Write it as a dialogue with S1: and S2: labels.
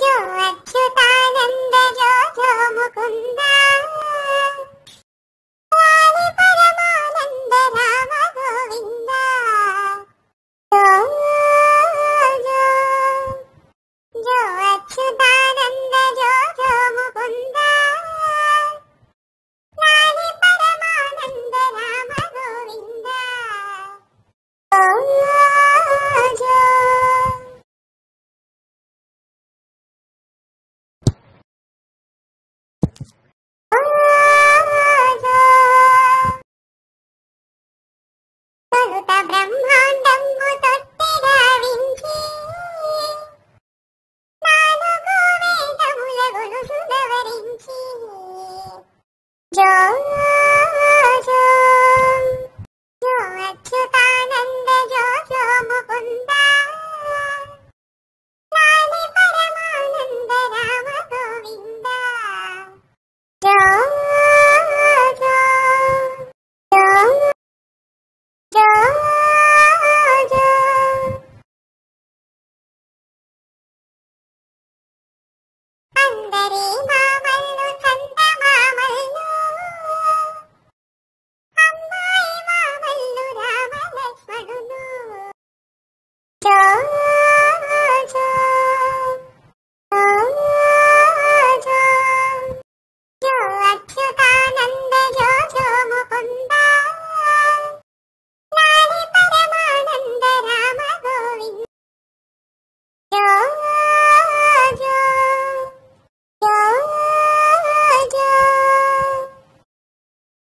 S1: Joe Achyutananda